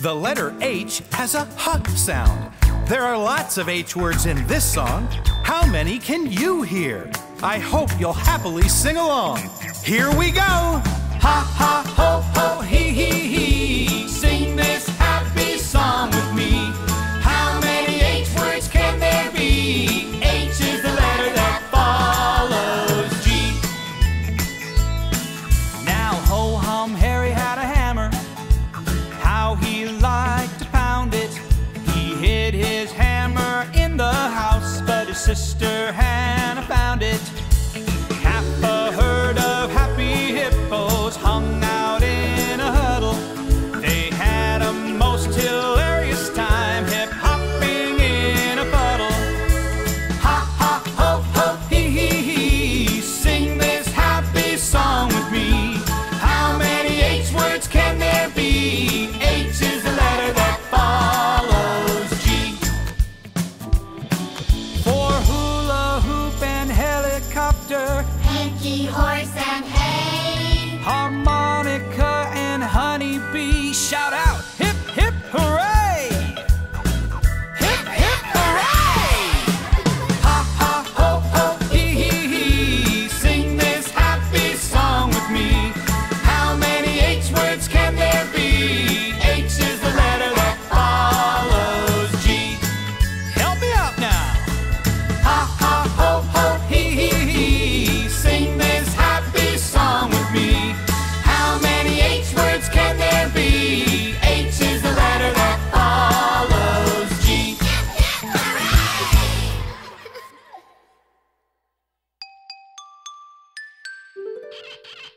The letter H has a huck sound. There are lots of H words in this song. How many can you hear? I hope you'll happily sing along. Here we go! Ha ha sister Crazy horse Ha ha ha!